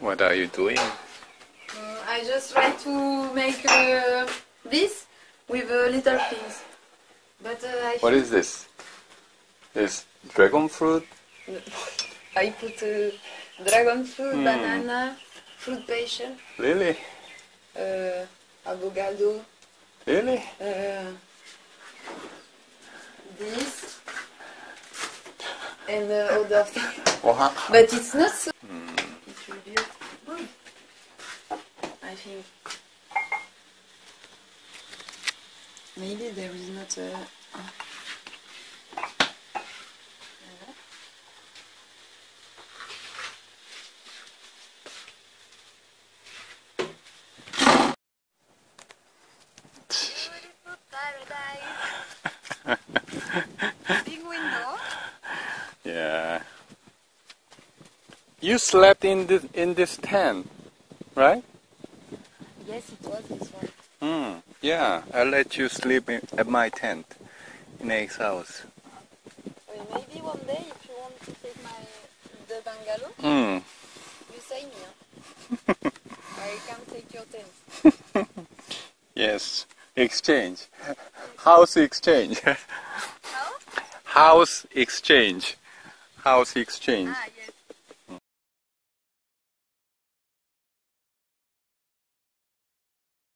What are you doing? Uh, I just try to make uh, this with uh, little things. But uh, I, What is this? This dragon fruit? I put uh, dragon fruit, Hmm. banana, fruit passion, Really? uh, avocado, Really? uh, this, and uh, other things. How, But it's not so. I think. Maybe there is not a. Big window. yeah. You slept in this in this tent, right? Yes, it was this one. Hmm. Yeah. I let you sleep in, at my tent in Ake's house. Well, maybe one day if you want to take my the bungalow, Hmm. you say me. Huh? I can take your tent. Yes. Exchange. House exchange. How? House exchange. House exchange. Ah, yes.